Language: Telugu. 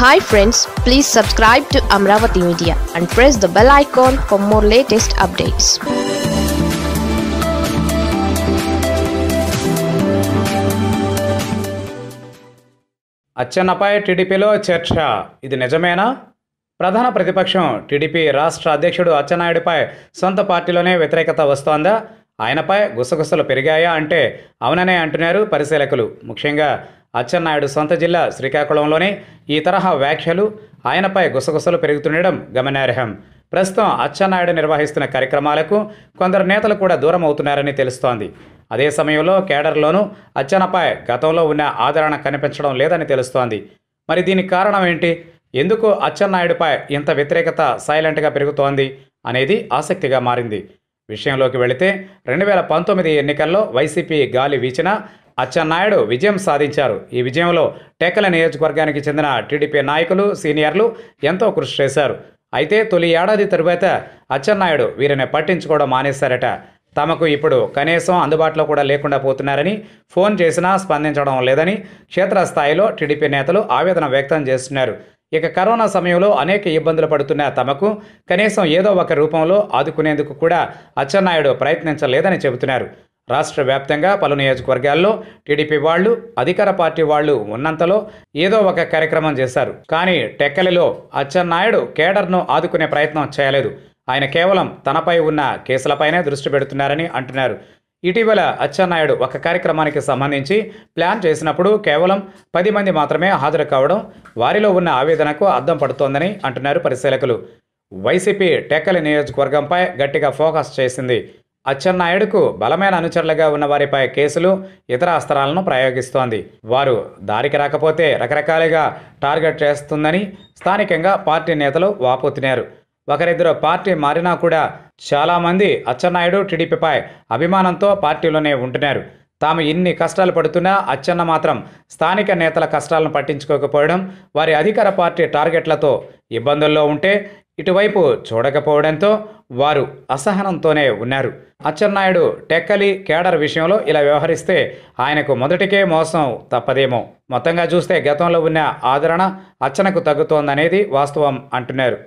Hi friends please subscribe to Amaravati media and press the bell icon for more latest updates అచ్చెన్నపై టీడీపీలో చర్చ. ఇది నిజమేనా? ప్రధాన ప్రతిపక్షం టీడీపీ రాష్ట్ర అధ్యక్షుడు అచ్చెన్నాయుడిపై సొంత పార్టీలోనే వ్యతిరేకత వస్తోందా? ఆయనపై గుసగుసలు పెరిగాయా అంటే అవుననే అంటున్నారు పరిశీలకులు. ముఖ్యంగా అచ్చెన్నాయుడు సొంత జిల్లా శ్రీకాకుళంలోనే ఈ తరహా వ్యాఖ్యలు ఆయనపై గుసగుసలు పెరుగుతుండడం గమనార్హం. ప్రస్తుతం అచ్చెన్నాయుడు నిర్వహిస్తున్న కార్యక్రమాలకు కొందరు నేతలు కూడా దూరం అవుతున్నారని తెలుస్తోంది. అదే సమయంలో కేడర్లోనూ అచ్చెన్నపై గతంలో ఉన్న ఆదరణ కనిపించడం లేదని తెలుస్తోంది. మరి దీనికి కారణం ఏంటి? ఎందుకు అచ్చెన్నాయుడిపై ఇంత వ్యతిరేకత సైలెంట్గా పెరుగుతోంది అనేది ఆసక్తిగా మారింది. విషయంలోకి వెళితే రెండు వేల పంతొమ్మిది ఎన్నికల్లో వైసీపీ గాలి వీచినా అచ్చెన్నాయుడు విజయం సాధించారు. ఈ విజయంలో టెక్కల నియోజకవర్గానికి చెందిన టీడీపీ నాయకులు సీనియర్లు ఎంతో కృషి చేశారు. అయితే తొలి ఏడాది తరువాత అచ్చెన్నాయుడు వీరిని పట్టించుకోవడం మానేశారట. తమకు ఇప్పుడు కనీసం అందుబాటులో కూడా లేకుండా పోతున్నారని ఫోన్ చేసినా స్పందించడం లేదని క్షేత్రస్థాయిలో టీడీపీ నేతలు ఆవేదన వ్యక్తం చేస్తున్నారు. ఇక కరోనా సమయంలో అనేక ఇబ్బందులు పడుతున్న తమకు కనీసం ఏదో ఒక రూపంలో ఆదుకునేందుకు కూడా అచ్చెన్నాయుడు ప్రయత్నించలేదని చెబుతున్నారు. రాష్ట్ర వ్యాప్తంగా పలు నియోజకవర్గాల్లో టీడీపీ వాళ్ళు అధికార పార్టీ వాళ్ళు ఉన్నంతలో ఏదో ఒక కార్యక్రమం చేశారు. కానీ టెక్కలిలో అచ్చెన్నాయుడు కేడర్ను ఆదుకునే ప్రయత్నం చేయలేదు. ఆయన కేవలం తనపై ఉన్న కేసులపైనే దృష్టి పెడుతున్నారని అంటున్నారు. ఇటీవల అచ్చెన్నాయుడు ఒక కార్యక్రమానికి సంబంధించి ప్లాన్ చేసినప్పుడు కేవలం పది మంది మాత్రమే హాజరు కావడం వారిలో ఉన్న ఆవేదనకు అద్దం పడుతోందని అంటున్నారు పరిశీలకులు. వైసీపీ టెక్కలి నియోజకవర్గంపై గట్టిగా ఫోకస్ చేసింది అచ్చెన్నాయుడుకు బలమైన అనుచరులుగా ఉన్న వారిపై కేసులు ఇతర అస్త్రాలను ప్రయోగిస్తోంది. వారు దారికి రాకపోతే రకరకాలుగా టార్గెట్ చేస్తుందని స్థానికంగా పార్టీ నేతలు వాపోతున్నారు ఒకరిద్దరు పార్టీ మారినా కూడా చాలామంది అచ్చెన్నాయుడు టీడీపీపై అభిమానంతో పార్టీలోనే ఉంటున్నారు. తాము ఇన్ని కష్టాలు పడుతున్నా అచ్చెన్న మాత్రం స్థానిక నేతల కష్టాలను పట్టించుకోకపోవడం వారి అధికార పార్టీ టార్గెట్లతో ఇబ్బందుల్లో ఉంటే ఇటువైపు చూడకపోవడంతో వారు అసహనంతోనే ఉన్నారు. అచ్చెన్నాయుడు టెక్కలి కేడర్ విషయంలో ఇలా వ్యవహరిస్తే ఆయనకు మొదటికే మోసం తప్పదేమో. మొత్తంగా చూస్తే గతంలో ఉన్న ఆదరణ అచ్చనకు తగ్గుతోందనేది వాస్తవం అంటున్నారు.